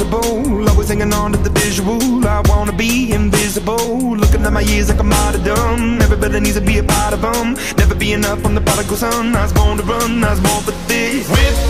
miserable. Always hanging on to the visual. I wanna be invisible. Looking at my years like a martyrdom. Everybody needs to be a part of them. Never be enough from the prodigal son. I was born to run, I was born for this. Whip,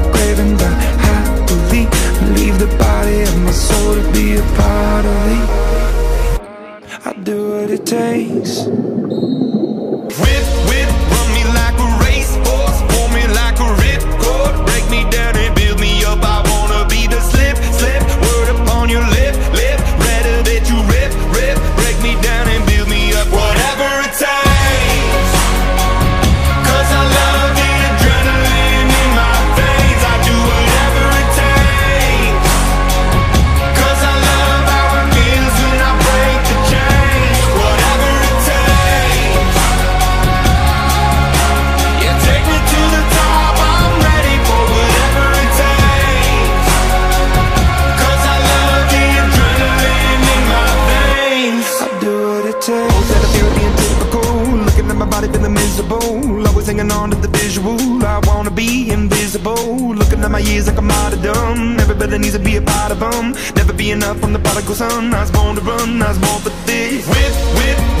takes. Miserable. Always hanging on to the visual. I wanna be invisible. Looking at my years like i'm a martyrdom. Everybody needs to be a part of them. Never be enough from the prodigal son. I was born to run, I was born for this. Whip, whip,